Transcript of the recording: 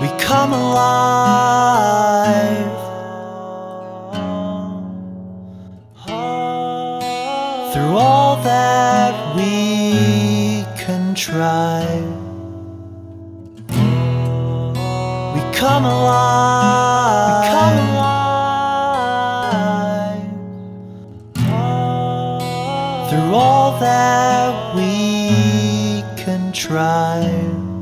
we come alive. Through all that we contrive, we come alive. We come alive. Through all that we contrive.